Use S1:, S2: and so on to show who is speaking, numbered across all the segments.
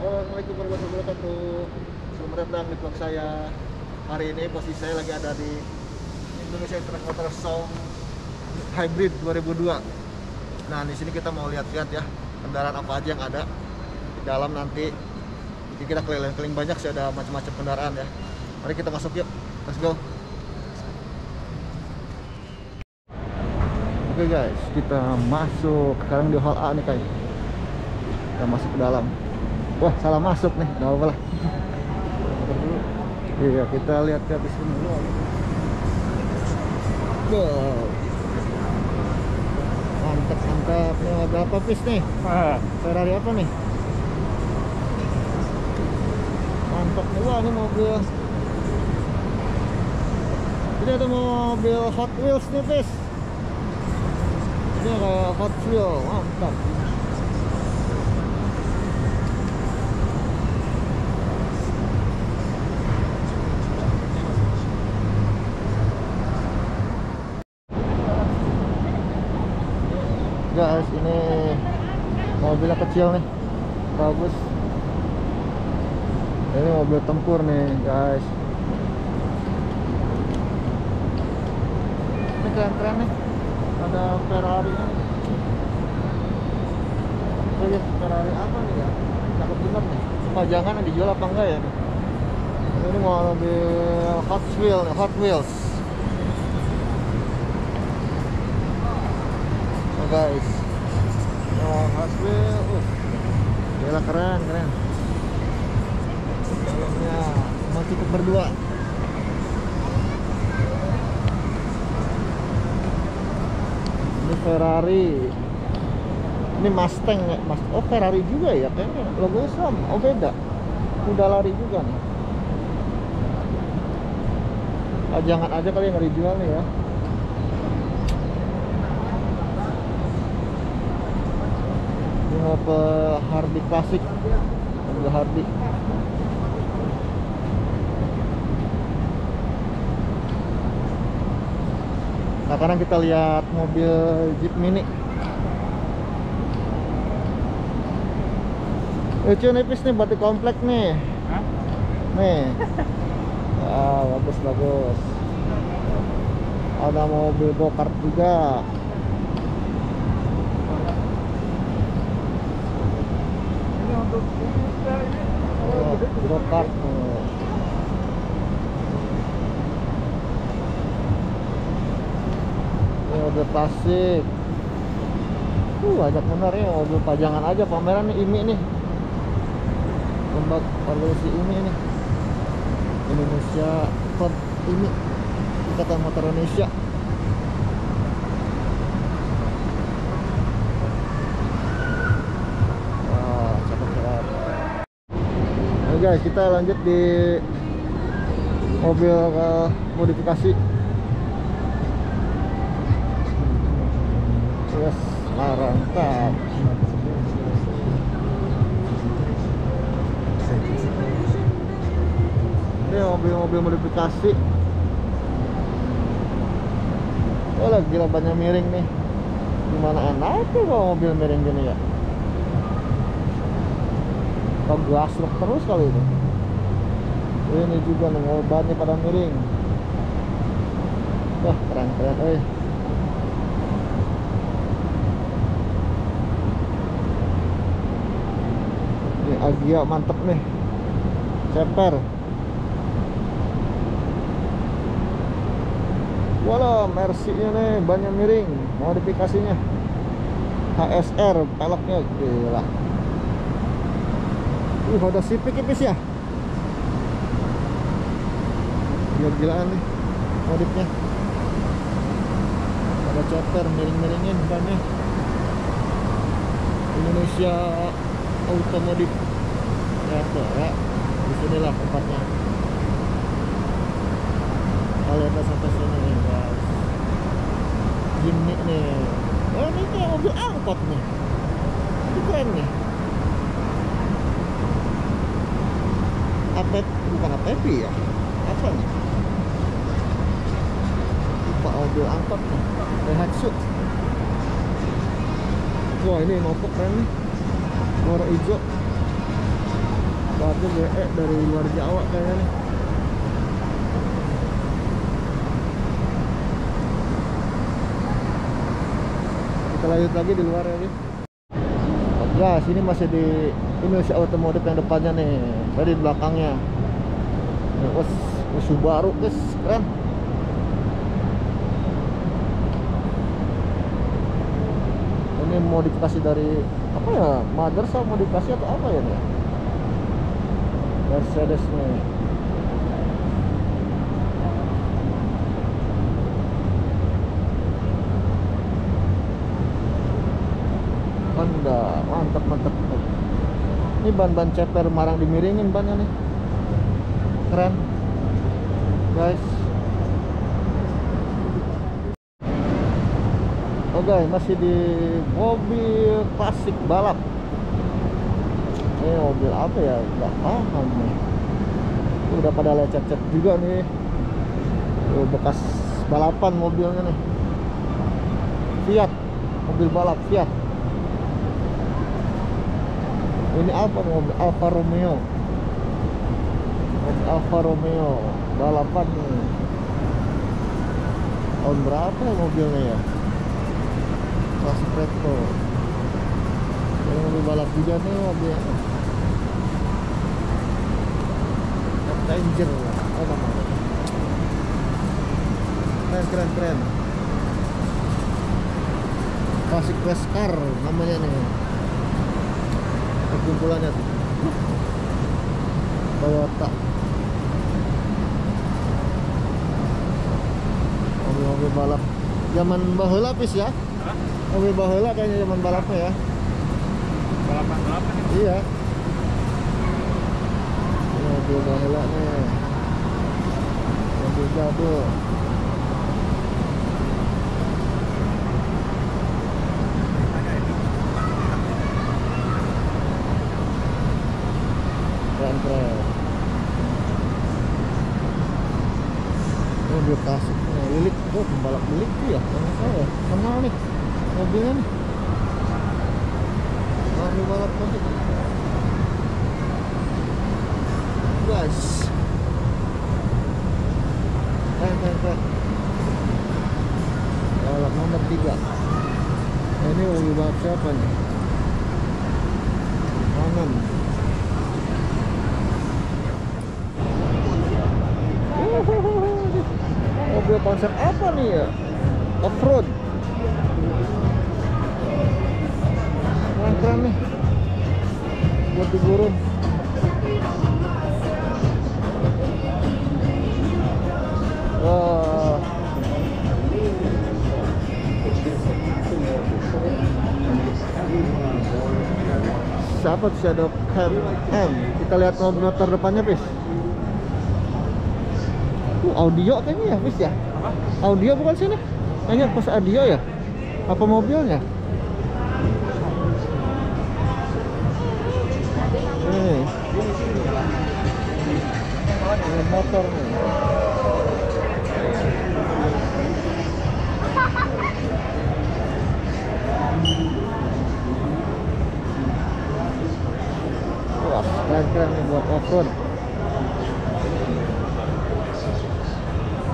S1: Assalamualaikum warahmatullahi wabarakatuh. Selamat datang di vlog saya. Hari ini posisi saya lagi ada di Indonesia Truck Motor Show Hybrid 2002 Nah di sini kita mau lihat-lihat ya Kendaraan apa aja yang ada Di dalam nanti. Jadi kita keliling-keliling banyak sih ada macam-macam kendaraan ya. Mari kita masuk yuk. Let's go. Oke guys, kita masuk. Sekarang di hall A nih kayak kita masuk ke dalam wah salah masuk nih. Nggak apa-apa lah. Iya kita lihat-lihat di sini. Dulu wow. Mantap mantap. Nih ada apa pis nih? Ferrari apa nih? Mantap nih. Wah ini mobil. Ini ada mobil Hot Wheels nih pis. Ini kayak Hot Wheels. Mantap guys ini mobilnya kecil nih. Bagus. Ini mobil tempur nih guys. Ini keren-keren nih. Ada Ferrari nya. Oh iya Ferrari apa nih ya? Cakep bener nih. Pajangan dijual apa enggak ya ini mobil Hot Wheels Hot Wheels Oh, guys. Oh Hot Wheels uh, gila keren keren. Dalamnya mau cukup berdua. Ini Ferrari. Ini Mustang ya Mas oh Ferrari juga ya kayaknya. Logonya sama oh beda. Udah lari juga nih. Ah, jangan aja kali yang dijual nih ya mobil Hardy klasik mobil Hardy. Nah sekarang kita lihat mobil Jeep Mini. Lucu nipis nih batik komplek nih.
S2: Hah?
S1: nih. Ah bagus bagus. Ada mobil go kart juga
S2: Ini untuk ini enggak, ini.
S1: oh, go kart nih. Ini mobil klasik. Uh banyak bener ya. Mobil pajangan aja pameran nih IMI nih. Lomba evaluasi IMI nih. Indonesia Club IMI Ikatan Motor Indonesia wah cakep cakep Guys kita lanjut di mobil eh, modifikasi. Yes mantap ini mobil-mobil modifikasi. Oh gila banyak miring nih. Gimana enaknya kalau mobil miring gini ya atau gasruk terus kali ini? Ini juga nih bannya pada miring. Wah keren keren eh ini Agia mantep nih. Ceper. Walah, Mercy nya nih banyak miring. Modifikasinya. HSR peleknya gila Wih, Honda Civic ipis ya? Gila-gilaan nih modifnya. Ada chopper miring-miringin bannya Indonesia Automotive ya tuh ya? Di sinilah tempatnya. Kalian udah sampai sini nih guys. Gimmick nih. Oh ini kayak mobil angkot nih. Ini keren nih APP bukan APP ya? Apa nih lupa mobil angkot nih wah ini nopok keren nih warna hijau. Sepatu GE dari luar Jawa kayaknya nih. Kita lanjut lagi di luar ya, Ri. Ya, sini masih di Indonesia Otomotif yang depannya nih. Tadi di belakangnya. Nih, Wes, wes Subaru, guys, keren. Ini modifikasi dari apa ya? Mother sama modifikasi atau apa ya nih? Mercedes nih. Honda, mantap mantap. Ini ban-ban ceper marang dimiringin bannya nih. Keren. Guys. Oke, masih di mobil klasik balap. Ini mobil apa ya? Gak paham nih. Udah pada lecet-lecet juga nih. Tuh, bekas balapan mobilnya nih. Fiat, mobil balap Fiat. Ini apa mobil Alfa Romeo? Mobil Alfa Romeo balapan nih. Tahun berapa ya mobilnya ya? Klasik retro. Ini mobil balap juga nih mobilnya. Avenger oh namanya. Keren keren keren. Klasik race car namanya nih. Perkumpulannya tuh. Toyota. Mobil-mobil balap zaman baheula pis ya. Mobil baheula kayaknya zaman balapnya ya.
S2: Balapan balapan ini.
S1: Iya. Mobil baheula nih. Mobil jadul. Keren. Ini Mobil klasik nih, lilik, oh pembalap lilik tuh ya, mana saya kenal nih mobilnya nih. Mobil balap lilik. Guys, keren keren keren. Balap nomor 3 Nah, ini mobil balap siapa nih? Manan. Mobil konsep apa nih ya? Off-road. Keren keren nih. Buat di gurun. Wah. Siapa tuh Shadow Cam M? Kita lihat mobil terdepannya, Pis. Uh, audio kayaknya ya, Pis ya?
S2: Apa?
S1: Audio bukan sini? Kayaknya pas audio ya? Apa mobilnya? Ini motor nih. Wah, keren-keren buat off-road.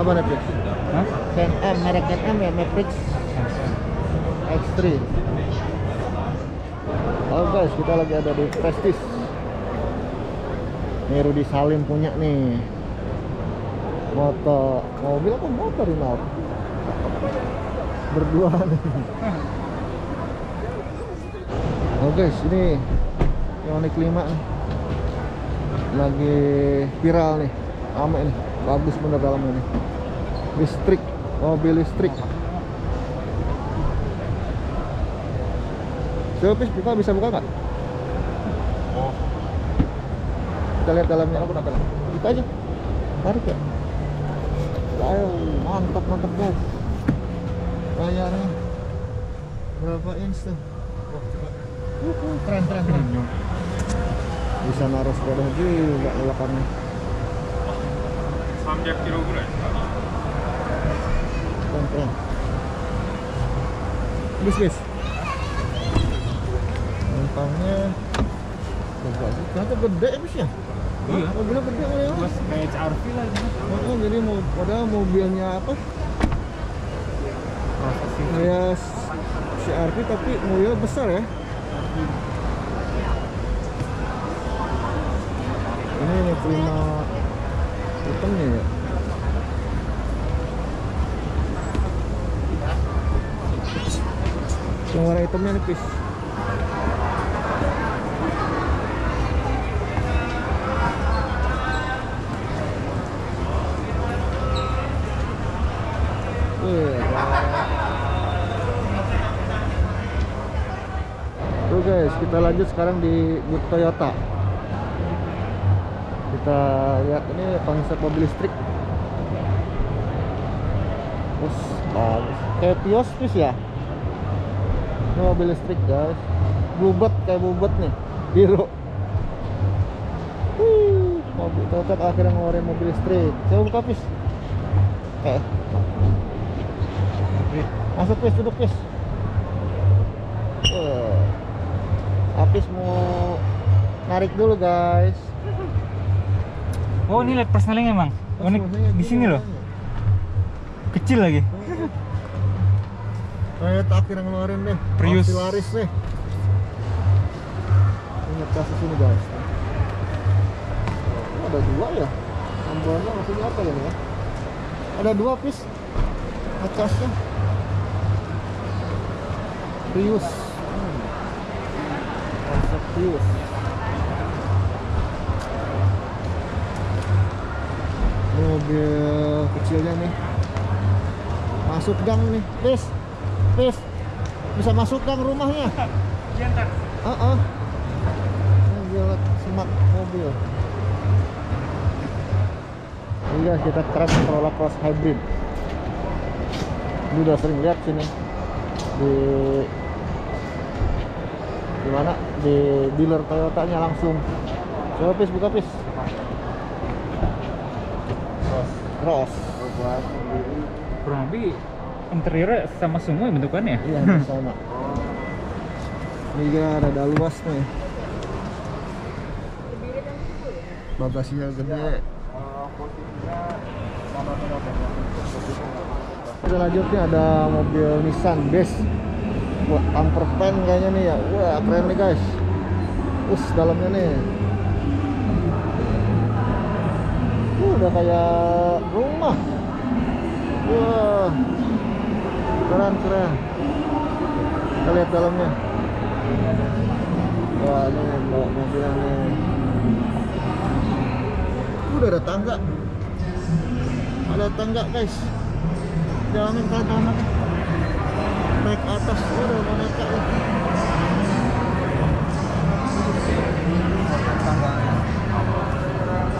S1: Apa?
S2: Hah?
S1: Can M, merek Can M ya, Matrix X3 Oh guys, kita lagi ada di Prestige. Ini Rudi Salim punya nih. Motor, mobil apa motor ini Nal? Berdua nih. Oh guys, ini Ioniq 5 nih Lagi viral nih Ame nih, bagus bener dalamnya nih listrik mobil listrik. Pis, buka bisa buka nggak?
S2: Oh,
S1: kita lihat dalamnya. Kita aja. Tarik ya? Ayo mantap mantap guys. Layarnya berapa inch tuh? Wuhu, keren keren keren. Bisa naruh sepeda juga belakangnya
S2: 300キロぐらいですか。
S1: keren keren bis bis numpangnya coba juga itu gede bis ya
S2: Iya.
S1: mobilnya gede oh, ya
S2: Bos kayak CRV lah ini.
S1: Oh, jadi mau padahal mobilnya apa
S2: Prosesi.
S1: kayak CRV tapi mobilnya besar ya ini nih prima hitamnya ya? Yang warna hitamnya nih pis. Wih, Tuh guys, kita lanjut sekarang di Toyota. Kita lihat ini konsep mobil listrik. Terus bagus. Kayak Vios Vios ya. Ini mobil listrik guys. Bluebird kayak Bluebird nih, biru. Mobil Toyota akhirnya ngeluarin mobil listrik. Saya buka Pis. Eh. Masuk Pis, duduk Pis. Wah. Apis mau narik dulu guys.
S2: Oh ini lihat persneling emang. Ini di sini loh. Kecil lagi.
S1: Toyota akhirnya ngeluarin deh.
S2: Prius.
S1: Laris deh. Ini kasus ini guys. Oh, ada dua ya. Tambahannya maksudnya apa ya? ya? Ada dua pis. Ngecasnya. Prius. Hmm. Prius. Mobil kecilnya nih. Masuk gang nih, Pis. Pis. Bisa masuk gang rumahnya.
S2: Iya ntar.
S1: Heeh. Mobil smart mobil. Ini guys, kita keren Corolla Cross Hybrid. Ini udah sering lihat sini di di mana di dealer Toyota nya langsung. Coba pis buka pis. Cross. Cross.
S2: Kurang lebih interiornya sama semua ya bentukannya.
S1: Iya, sama. Ini juga ada luas nih. Bagasinya gede. Selanjutnya ada mobil Nissan Base buat camper van kayaknya nih ya. Wah, keren nih guys. Us dalamnya nih. Udah kayak rumah. Wah. Keren, keren. Kita lihat dalamnya. Wah, ini bawa mobilnya nih. Udah ada tangga. Ada tangga, guys. Jalanin tahu Naik atas, udah mau naik ke atas.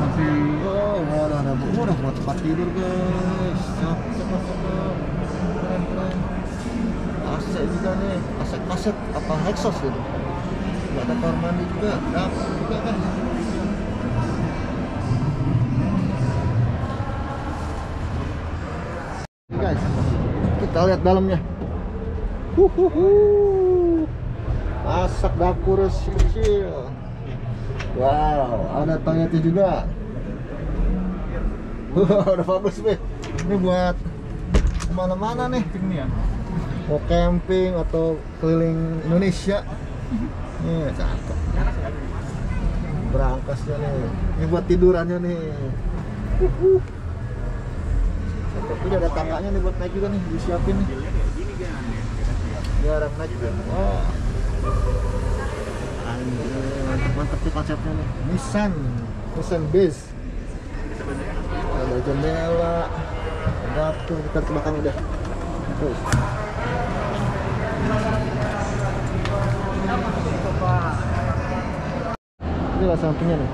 S2: Masih
S1: Oh, udah ada bu, udah buat tempat tidur guys. AC juga nih, AC kaset apa exhaust gitu. Gak ada kamar mandi juga, dapet juga kan. Guys, kita lihat dalamnya. Huhuhu. Masak dapur kecil. Wow, ada Toyota juga. Udah bagus, Be. Ini buat ke
S2: mana-mana nih.
S1: Mau camping atau keliling Indonesia. Nih, cakep. Berangkasnya nih. Ini buat tidurannya nih. Ini ada tangganya nih buat naik juga nih, disiapin nih. Biar naik juga. Mantep mantep sih konsepnya nih. Nissan, Nissan Base. Ada jendela, ada tuh kita ke belakang udah. Terus. Ini lah sampingnya nih.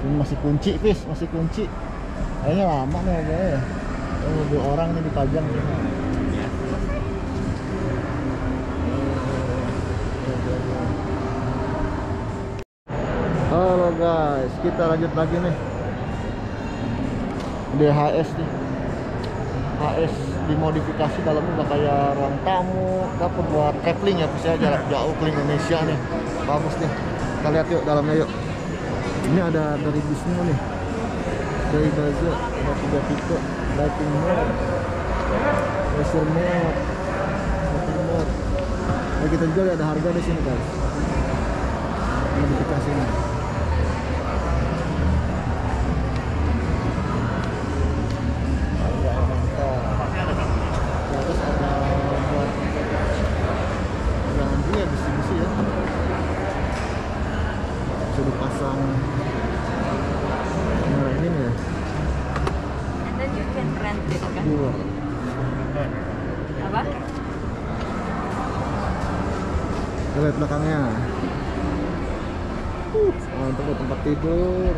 S1: Ini masih kunci, Fis, masih kunci. Kayaknya lama nih mobilnya ya. Mobil orang nih dipajang nih. Halo guys, kita lanjut lagi nih. DHS nih. HS dimodifikasi dalamnya udah kayak ruang tamu. Dapat buat traveling ya bisa jarak jauh ke Indonesia nih. Bagus nih. Kita lihat yuk dalamnya yuk. Ini ada dari Bisnu nih. Dari Baza ada tiga tipe. Lighting mode laser mode lighting mode. Nah, kita juga ada harga di sini guys. Modifikasinya
S3: kan?
S1: dua
S3: Apa?
S1: lihat belakangnya. Uh, mantap buat tempat tidur.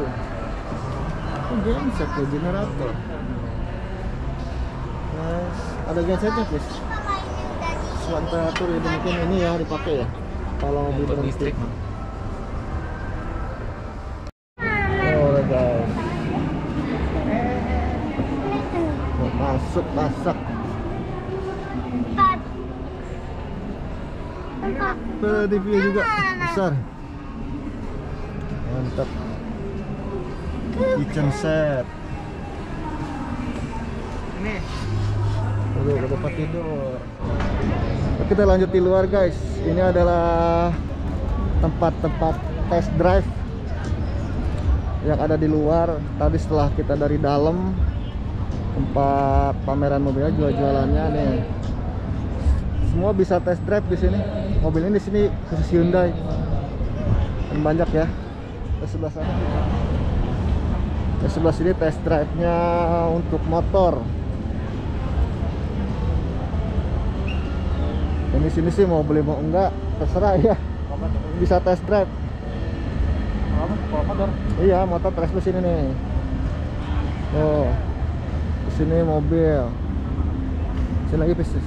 S1: Oh, genset ya generator? Guys, ada gensetnya guys Suara temperatur ini mungkin ini ya dipakai ya. Kalau mobil berhenti
S2: listrik.
S1: oh guys Mau masuk masak Ada TV juga. Besar. Mantap. Kitchen set.
S2: Ini.
S1: Udah ke tempat tidur. Kita lanjut di luar guys. Ini adalah tempat-tempat test drive yang ada di luar. Tadi setelah kita dari dalam tempat pameran mobilnya jual-jualannya nih. Semua bisa test drive di sini. Mobil ini di sini khusus Hyundai. Dan banyak ya. Ke sebelah sana. Ke sebelah sini test drive-nya untuk motor. Ini sini sih mau beli mau enggak terserah ya. Bisa test drive.
S2: motor
S1: Iya, motor test di sini nih. Oh. Sini mobil. Sini lagi bisnis.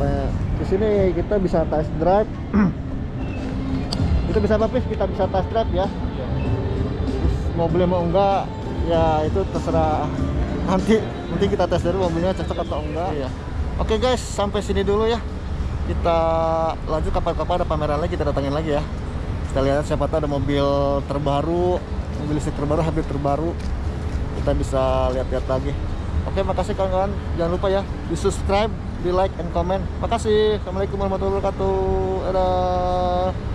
S1: Ya? Di sini kita bisa test drive. itu bisa apa Pis? Kita bisa test drive ya. Terus mau beli mau enggak ya itu terserah nanti nanti kita tes dulu mobilnya cocok atau enggak
S2: Iya.
S1: oke guys sampai sini dulu ya kita lanjut kapan-kapan ada pameran lagi kita datangin lagi ya kita lihat siapa tahu ada mobil terbaru mobil listrik terbaru hampir terbaru. Kita bisa lihat-lihat lagi. Oke makasih kawan-kawan. Jangan lupa ya di subscribe di like and comment. Makasih. Assalamualaikum warahmatullahi wabarakatuh. Dadah